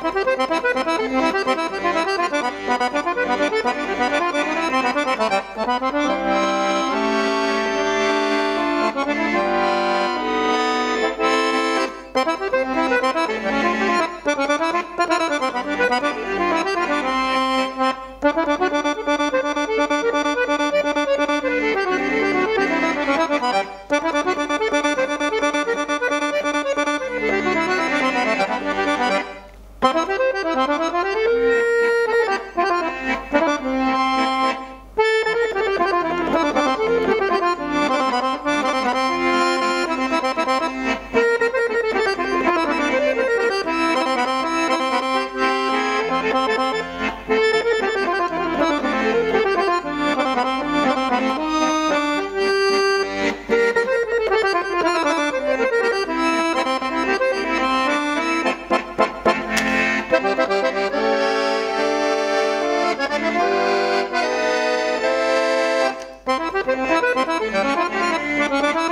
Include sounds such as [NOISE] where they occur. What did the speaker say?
Thank [LAUGHS] you. Thank. Thank you.